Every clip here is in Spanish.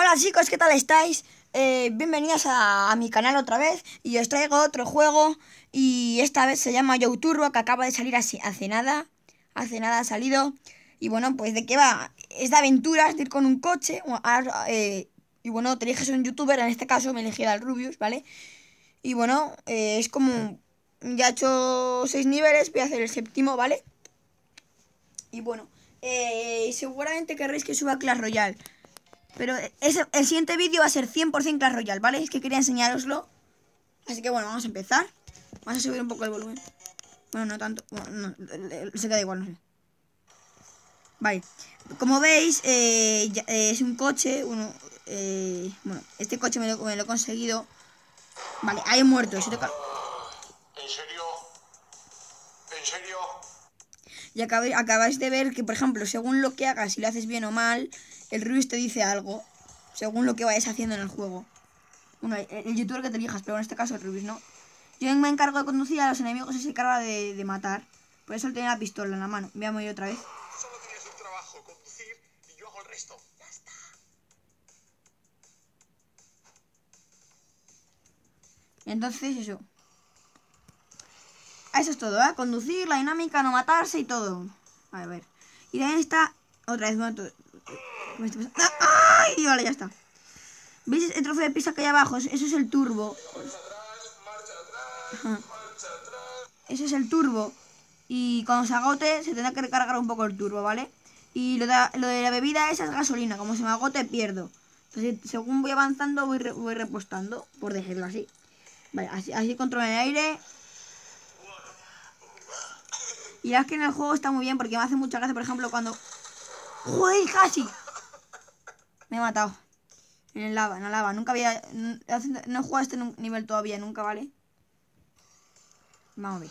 Hola chicos, ¿qué tal estáis? Eh, bienvenidos a, a mi canal otra vez y os traigo otro juego y esta vez se llama Yo Turbo que acaba de salir así, hace nada, hace nada ha salido y bueno, pues de qué va, es de aventuras, de ir con un coche eh, y bueno, te eliges un youtuber, en este caso me elegí al Rubius, ¿vale? Y bueno, eh, es como, ya he hecho seis niveles, voy a hacer el séptimo, ¿vale? Y bueno, eh, seguramente querréis que suba Clash Royale. Pero ese, el siguiente vídeo va a ser 100% Clash Royale, ¿vale? Es que quería enseñaroslo. Así que bueno, vamos a empezar. Vamos a subir un poco el volumen. Bueno, no tanto. Bueno, no, se queda igual, no sé. Vale. Como veis, eh, ya, eh, es un coche. Uno, eh, bueno, este coche me lo, me lo, he conseguido. Vale, hay muertos. ¿En serio? ¿En serio? Y acabáis, acabáis de ver que, por ejemplo, según lo que hagas, si lo haces bien o mal, el Rubius te dice algo. Según lo que vayas haciendo en el juego. Bueno, el, el youtuber que te elijas, pero en este caso el Rubius, ¿no? Yo me encargo de conducir a los enemigos y se encarga de, de matar. Por eso él tiene la pistola en la mano. Voy a morir otra vez. Solo tenías un trabajo, conducir, y yo hago el resto. Ya está. Entonces, eso. Eso es todo, ¿eh? Conducir, la dinámica, no matarse y todo. A ver. Y también está... Otra vez, Vale, ya está. ¿Veis el trozo de pista que hay abajo? Eso es el turbo. Ese es el turbo. Y cuando se agote, se tendrá que recargar un poco el turbo, ¿vale? Y lo de, la bebida esa es gasolina. Como se me agote, pierdo. Entonces, según voy avanzando, voy, re, voy repostando. Por decirlo así. Vale, así, así controlo el aire. Y es que en el juego está muy bien porque me hace mucha gracia, por ejemplo, cuando... ¡Joder, casi! Me he matado. En el lava, en la lava. Nunca había... No he jugado este nivel todavía, nunca, ¿vale? Vamos a ver.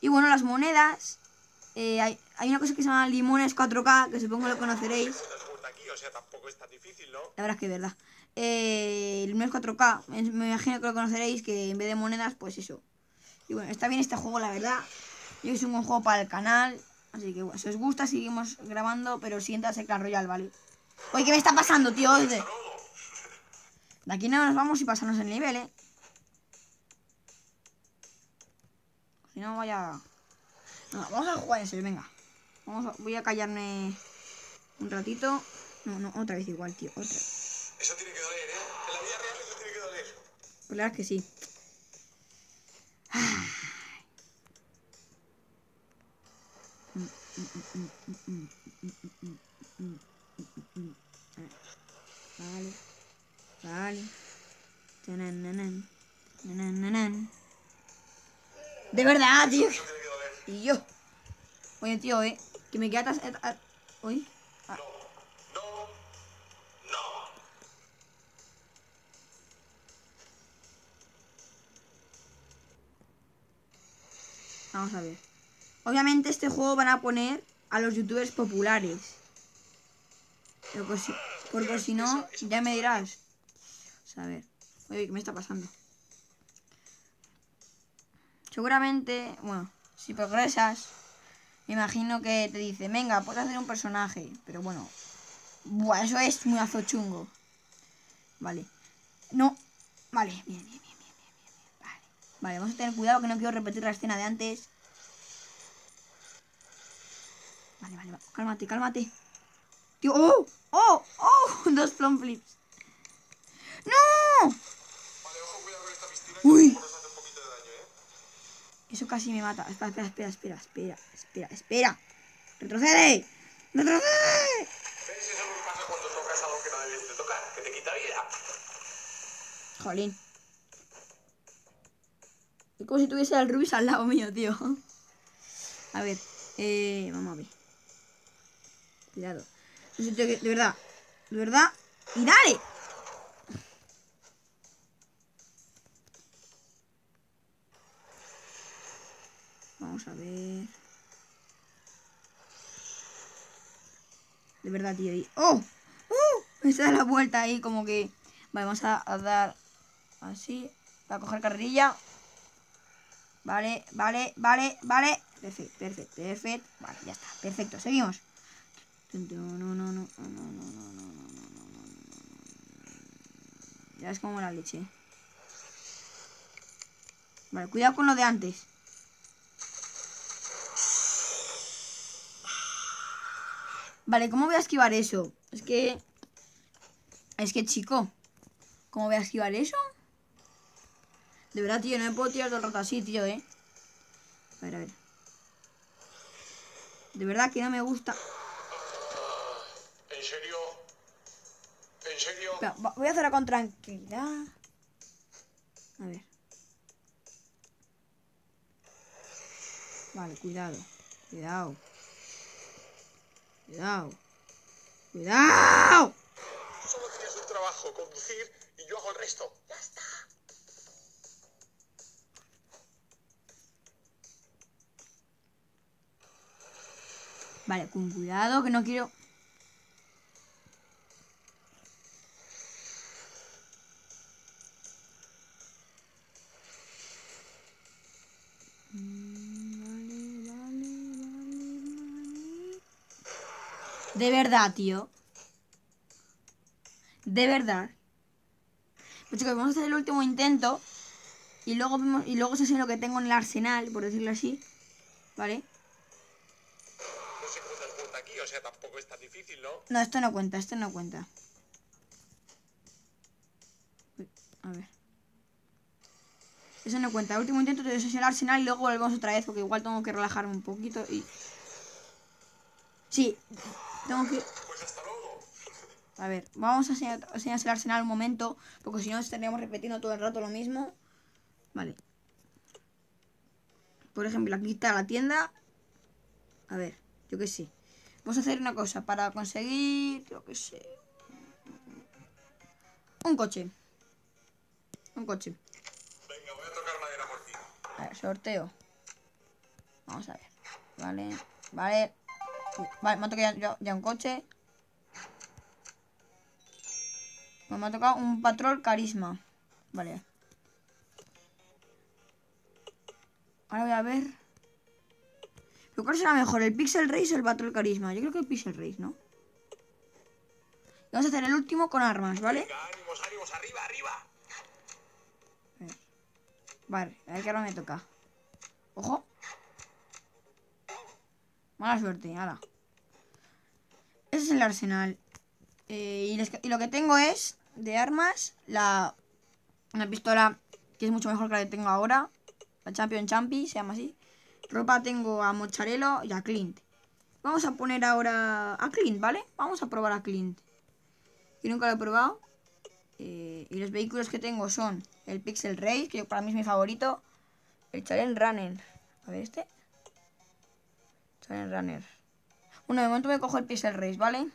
Y bueno, las monedas... Eh, hay, hay, una cosa que se llama limones 4K, que supongo lo conoceréis. La verdad es que es verdad. Eh, limones 4K, me imagino que lo conoceréis, que en vez de monedas, pues eso. Y bueno, está bien este juego, la verdad. Yo es un buen juego para el canal. Así que bueno, si os gusta, seguimos grabando, pero siéntase Clash Royale, ¿vale? Oye, ¿qué me está pasando, tío? De aquí no nos vamos y pasarnos el nivel, ¿eh? Si no, vaya... No, vamos a jugar en serio, venga. Vamos a... Voy a callarme un ratito. No, no, otra vez igual, tío, otra vez. Eso tiene que doler, ¿eh? En la vida real eso tiene que doler. Pues la verdad es que sí. Vale. Vale. De verdad, tío. Y yo. Oye, tío, eh. Que me quedas. Uy. Ah. No. No. Vamos a ver. Obviamente este juego van a poner a los youtubers populares. Pero pues si, porque si no, ya me dirás. A ver. Oye, ¿qué me está pasando? Seguramente, bueno, si progresas, me imagino que te dice, venga, puedes hacer un personaje. Pero bueno, buah, eso es muy azochungo. Vale. No. Vale, bien, bien, bien, bien, bien, bien. Vale. Vale, vamos a tener cuidado que no quiero repetir la escena de antes. Vale, vale, vale. Cálmate, cálmate. Tío, ¡oh! ¡Oh! ¡Oh! Dos plum flips. ¡No! Vale, ojo, cuidado con esta piscina. Uy. ¿eh? Eso casi me mata. Espera, espera, espera, espera, espera, espera, espera. ¡Retrocede! ¡Retrocede! ¿Ves? Eso es lo que pasa cuando tocas algo que no debes de tocar, que te quita vida. Jolín. Es como si tuviese al Rubis al lado mío, tío. A ver, eh, vamos a ver. Cuidado. De verdad, de verdad. ¡Y dale! Vamos a ver. De verdad, tío. Y... ¡Oh! ¡Oh! Me da la vuelta ahí como que... Vale, vamos a, a dar así. Para coger carrerilla. Vale, vale, vale, vale. Perfecto, perfecto, perfecto. Vale, ya está. Perfecto, seguimos. No, no, no, no, no, no, no, no, no, no. Ya es como la leche. Vale, cuidado con lo de antes. Vale, ¿cómo voy a esquivar eso? Es que... Es que, chico. ¿Cómo voy a esquivar eso? De verdad, tío, no me puedo tirar todo el rato así, tío, ¿eh? A ver, a ver. De verdad que no me gusta. ¿En serio? ¿En serio? Voy a hacerlo con tranquilidad. A ver. Vale, cuidado. Cuidado. Cuidado. Cuidado. Solo tienes un trabajo, conducir, y yo hago el resto. Ya está. Vale, con cuidado, que no quiero... Mm, vale, vale, vale, vale. De verdad, tío. De verdad. Pues chicos, vamos a hacer el último intento. Y luego vemos, y luego se sé lo que tengo en el arsenal, por decirlo así. ¿Vale? No vueltas aquí, o sea, tampoco es tan difícil, ¿no? No, esto no cuenta, esto no cuenta. A ver. Eso no cuenta. Último intento de es el arsenal y luego volvemos otra vez porque igual tengo que relajarme un poquito y... Sí, tengo que... Pues. A ver, vamos a enseñar, enseñar el arsenal un momento porque si no estaríamos repitiendo todo el rato lo mismo. Vale. Por ejemplo, aquí está la tienda. A ver, yo qué sé. Vamos a hacer una cosa para conseguir, yo qué sé. Un coche. Un coche. Venga, voy a tocar madera por ti. A ver, sorteo. Vamos a ver. Vale, vale. Vale, me ha tocado ya, ya un coche. Pues me ha tocado un patrol carisma. Vale. Ahora voy a ver. ¿Pero cuál será mejor? ¿El Pixel Race o el Patrol Carisma? Yo creo que el Pixel Race, ¿no? Y vamos a hacer el último con armas, ¿vale? Venga, ánimos, ánimos, arriba, arriba. Vale, a ver qué ahora me toca. Ojo. Mala suerte, ahora. Ese es el arsenal. Eh, y, lo que tengo es, de armas, la una pistola que es mucho mejor que la que tengo ahora. La Champion Champi, se llama así. Ropa tengo a Mozzarella y a Clint. Vamos a poner ahora a Clint, ¿vale? Vamos a probar a Clint. Que nunca lo he probado. Eh, y los vehículos que tengo son el Pixel Race, que para mí es mi favorito. El Challenge Runner. A ver este. Challenge Runner. Bueno, de momento me cojo el Pixel Race, ¿vale?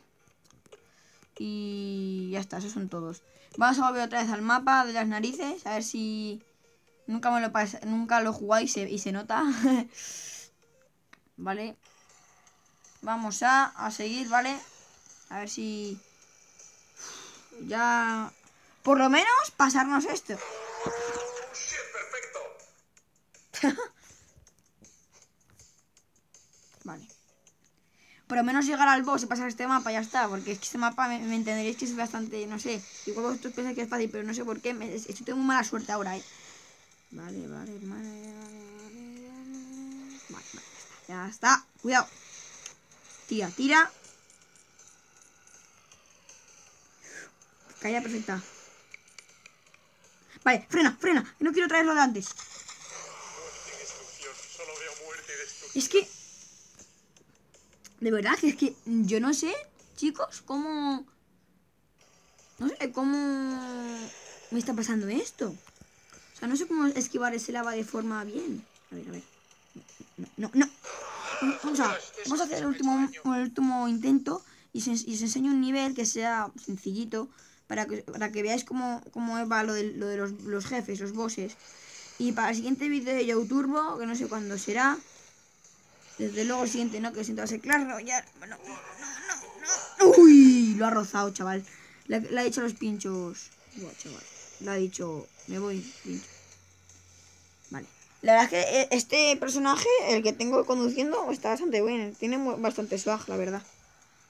Y ya está, esos son todos. Vamos a volver otra vez al mapa de las narices, a ver si... Nunca me lo pas- nunca lo jugado y se, y se nota. vale. Vamos a, a seguir, ¿vale? A ver si... Ya... Por lo menos pasarnos esto. Shit, perfecto. Vale. Por lo menos llegar al boss y pasar este mapa, ya está. Porque es que este mapa, me, me entenderéis que es bastante, no sé. Igual vosotros pensáis que es fácil, pero no sé por qué. Me, es- estoy tengo mala suerte ahora, ¿eh? Vale, vale, vale, vale, vale, vale. Vale, ya está. Ya está. Cuidado. Tira, tira. Caída perfecta. Vale, frena, frena. No quiero traerlo de antes. Solo veo muerte y destrucción. Es que. De verdad que es que yo no sé, chicos, cómo. No sé cómo me está pasando esto. O sea, no sé cómo esquivar ese lava de forma bien. A ver, a ver. No, no, no. Vamos a, hacer el último, último intento y, os enseño un nivel que sea sencillito para que, para que veáis cómo, cómo va lo de, lo de los, los jefes, los bosses. Y para el siguiente vídeo de YoTurbo, que no sé cuándo será, desde luego el siguiente, ¿no? Que siento va a ser Clash Royale. Bueno, no, no, no. Uy, lo ha rozado, chaval. Le, ha dicho los pinchos. Buah, chaval. Le ha dicho, me voy, pincho. Vale. La verdad es que eh, este personaje, el que tengo conduciendo, está bastante bueno. Tiene bastante swag, la verdad.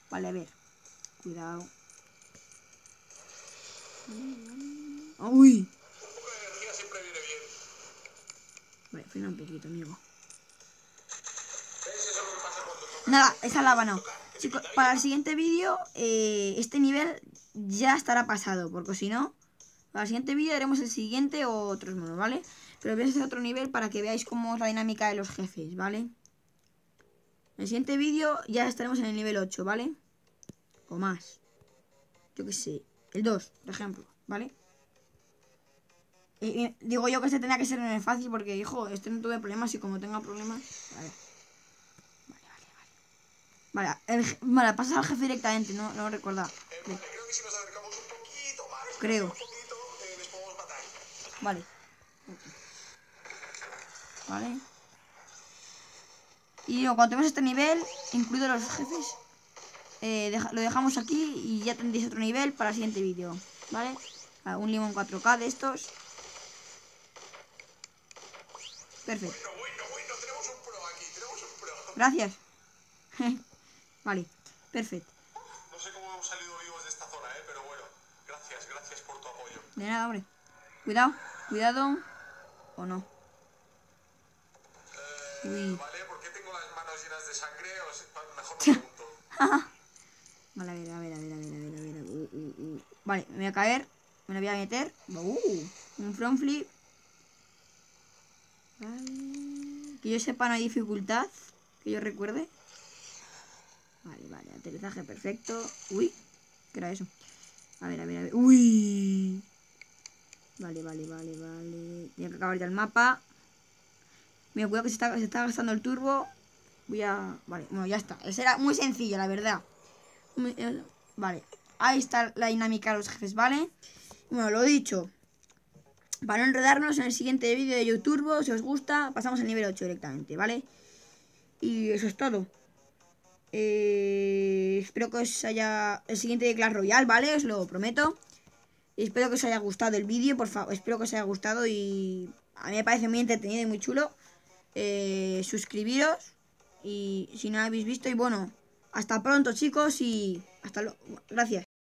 Vale, a ver. Cuidado. Uy. Vale, frena un poquito, amigo. ¿Ves? Eso es lo que pasa cuando toca. Nada, esa lava no. Chicos, para el siguiente vídeo, eh, este nivel ya estará pasado, porque si no, para el siguiente vídeo haremos el siguiente o otros monos, ¿vale? Pero voy a hacer otro nivel para que veáis cómo es la dinámica de los jefes, ¿vale? En el siguiente vídeo ya estaremos en el nivel 8, ¿vale? O más. Yo qué sé, el 2, por ejemplo, ¿vale? Y- y digo yo que este tenía que ser en el fácil porque, hijo, este no tuve problemas y como tenga problemas... Vale. Vale, el, vale, pasas al jefe directamente, no, no recuerda. Eh, vale, creo que si nos acercamos un poquito más, Creo. un poquito, eh, les podemos matar. Vale. Vale. Y cuando tenemos este nivel, incluido los jefes, eh, deja- lo dejamos aquí y ya tendréis otro nivel para el siguiente vídeo. ¿Vale? Ah, Un limón 4K de estos. Perfecto. Bueno, bueno, bueno, tenemos un pro aquí, tenemos un pro. Gracias. vale. Perfecto. No sé cómo hemos salido vivos de esta zona, eh, pero bueno. Gracias, gracias por tu apoyo. De nada, hombre. Cuidado. Cuidado. ¿O no? Eh, Uy. Vale, ¿por qué tengo las manos llenas de sangre? O sea, mejor no pregunto. Vale, a ver, a ver, a ver, a ver, a ver, a ver. Uh, uh, uh. Vale, me voy a caer. Me lo voy a meter. Uh, un front flip. Vale. Que yo sepa no hay dificultad. Que yo recuerde. Vale, vale, aterrizaje perfecto. Uy, ¿qué era eso? A ver, a ver, a ver. Uy. Vale, vale, vale, vale. Tengo que acabar ya el mapa. Mira, cuidado que se está, se está gastando el turbo. Voy a... Vale, bueno, ya está. Ese era muy sencillo, la verdad. Eh, Vale, ahí está la dinámica de los jefes, ¿vale? Bueno, lo dicho. Para no enredarnos en el siguiente vídeo de YouTube, si os gusta, pasamos al nivel 8 directamente, ¿vale? Y eso es todo. Eh, espero que os haya... El siguiente de Clash Royale, ¿vale? Os lo prometo. Espero que os haya gustado el vídeo, por favor. Espero que os haya gustado y... A mí me parece muy entretenido y muy chulo. Eh, suscribiros. Y si no lo habéis visto, y bueno, hasta pronto chicos y hasta luego. Gracias.